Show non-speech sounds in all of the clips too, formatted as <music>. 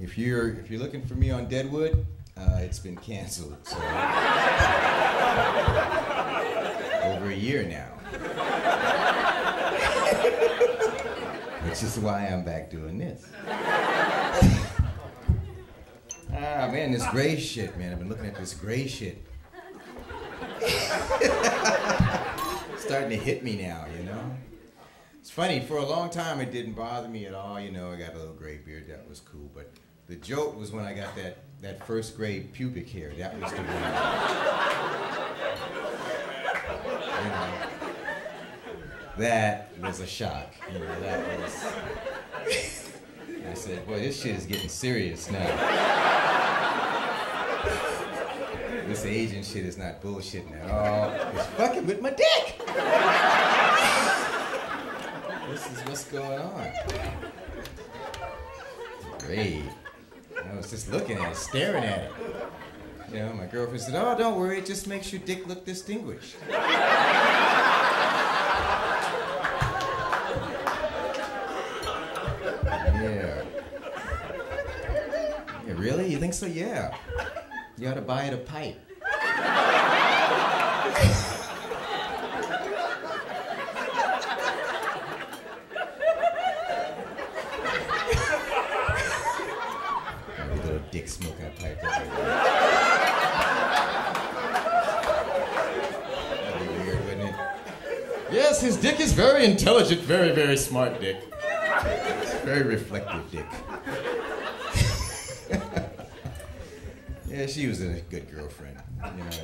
if you're if you're looking for me on Deadwood, uh, it's been canceled. So. <laughs> Over a year now. <laughs> Which is why I'm back doing this. <laughs> ah man, this gray shit, man. I've been looking at this gray shit. starting to hit me now, you know? It's funny, for a long time it didn't bother me at all, you know, I got a little gray beard, that was cool, but the joke was when I got that, that first grade pubic hair, that was the one. you know, that was a shock, you know, that was, I said, boy, this shit is getting serious now. This Asian shit is not bullshitting at all. It's fucking with my dick. this is what's going on. Great. I was just looking at it, staring at it. You know, my girlfriend said, "Oh, don't worry, it just makes your dick look distinguished." yeah. Yeah, really? You think so? Yeah. You ought to buy it a pipe. Every little dick smoking pipe. That'd be weird, wouldn't it? Yes, his dick is very intelligent, very, very smart dick. Very reflective dick. <laughs> Yeah, she was a good girlfriend. You know, she's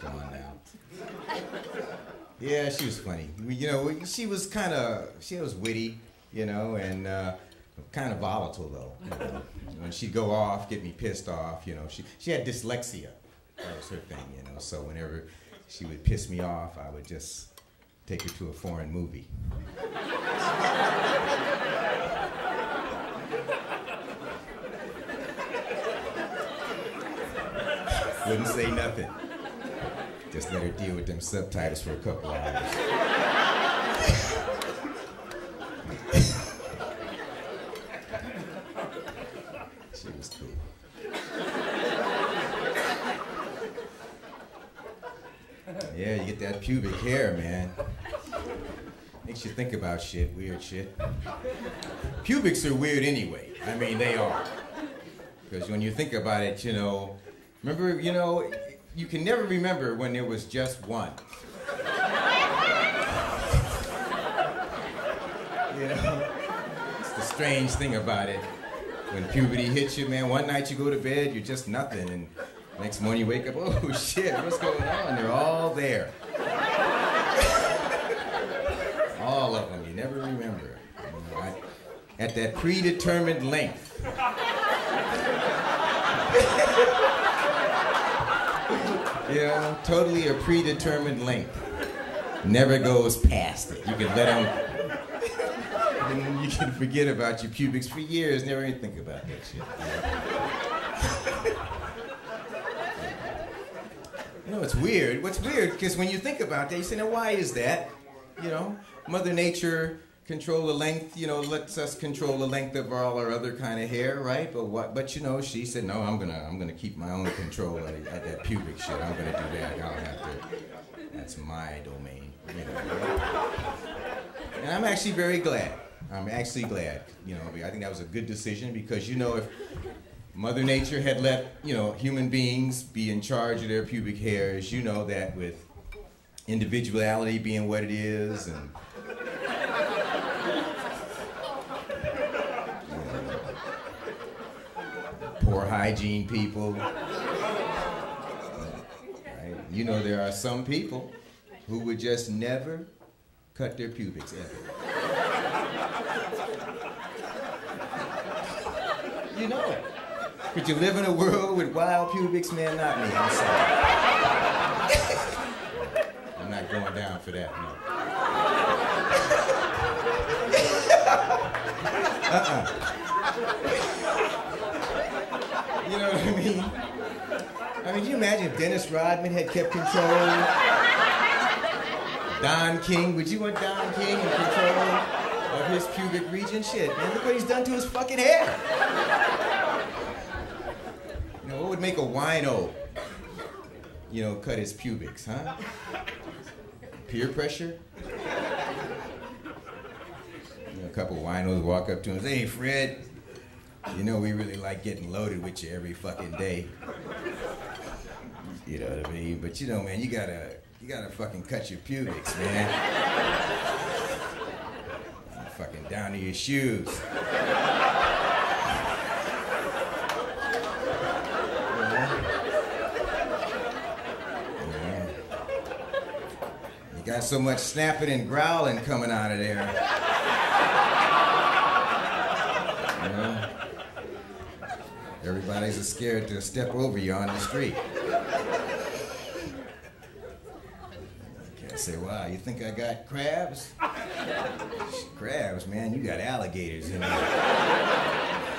gone now. Yeah, she was funny. You know, she was kind of, she was witty, you know, and uh, kind of volatile though. You know? When she'd go off, get me pissed off, you know, she she had dyslexia. That was her thing, you know. So whenever she would piss me off, I would just take her to a foreign movie. Wouldn't say nothing. Just let her deal with them subtitles for a couple hours. she was cool. Yeah, you get pubic hair, man. Makes you think about shit, weird shit. Pubics are weird anyway. I mean, they are. Because when you think about it, you know, Remember, you know, you can never remember when there was just one. you know, it's the strange thing about it. When puberty hits you, man, one night you go to bed, you're just nothing, and next morning you wake up, oh <laughs> shit, what's going on? They're all there. All of them, you never remember. You know, at that predetermined length. <laughs> You know, totally a predetermined length. Never goes past it. You can let them. <laughs> You can forget about your pubics for years. Never even think about that shit. <laughs> You know, it's weird. What's weird? Because when you think about that, you say, now why is that? You know, Mother Nature control the length, you know, lets us control the length of all our other kind of hair, right? But what? But you know, she said, no, I'm gonna, I'm gonna keep my own control at, at that pubic shit. I'm gonna do that. I don't have to. That's my domain. You know? And I'm actually very glad. I'm actually glad. You know, I think that was a good decision because you know if Mother Nature had let you know human beings be in charge of their pubic hairs, you know that with individuality being what it is and hygiene people. Right? You know, there are some people who would just never cut their pubics ever. You know it. Could you live in a world with wild pubics? Man, not me. I'm sorry. I'm not going down for that, no. uh-uh. You know what I I mean, can you imagine if Dennis Rodman had kept control? Don King, would you want Don King in control of his pubic region? Shit, man, look what he's done to his fucking hair. You know, what would make a wino, you know, cut his pubics, huh? Peer pressure? You know, a couple winos walk up to him and say, hey, Fred, you know we really like getting loaded with you every fucking day. You know what I mean? But you know, man, you gotta, you gotta fucking cut your pubics, man. fucking down to your shoes. You got so much snapping and growling coming out of there. You know? Everybody's scared to step over you on the street. Can't say, wow, you think I got crabs? crabs, man, you got alligators in there.